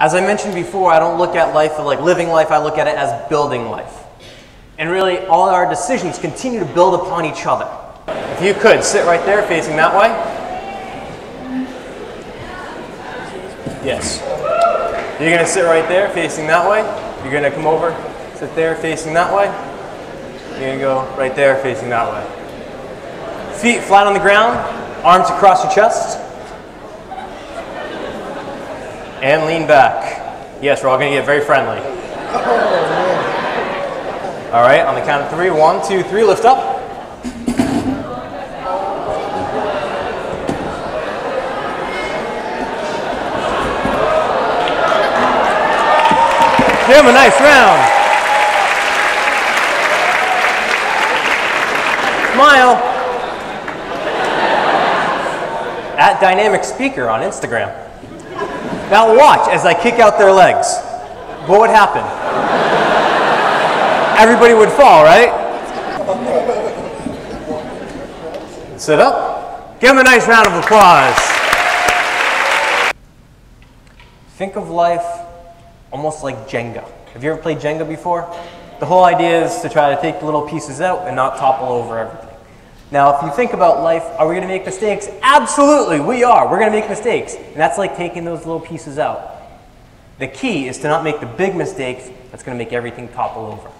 As I mentioned before, I don't look at life like living life, I look at it as building life. And really, all our decisions continue to build upon each other. If you could, sit right there facing that way. Yes. You're going to sit right there facing that way. You're going to come over, sit there facing that way. You're going to go right there facing that way. Feet flat on the ground, arms across your chest. And lean back. Yes, we're all going to get very friendly. All right, on the count of three. One, two, three. Lift up. Give him a nice round. Smile. At Dynamic Speaker on Instagram. Now watch as I kick out their legs. What would happen? Everybody would fall, right? Sit up. Give them a nice round of applause. Think of life almost like Jenga. Have you ever played Jenga before? The whole idea is to try to take the little pieces out and not topple over everything. Now, if you think about life, are we going to make mistakes? Absolutely, we are. We're going to make mistakes. And that's like taking those little pieces out. The key is to not make the big mistakes that's going to make everything topple over.